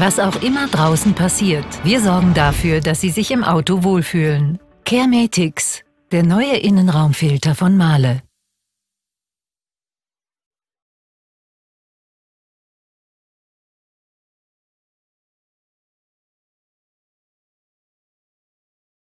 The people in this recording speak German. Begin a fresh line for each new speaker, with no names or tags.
Was auch immer draußen passiert, wir sorgen dafür, dass Sie sich im Auto wohlfühlen. Kermetix, der neue Innenraumfilter von Mahle.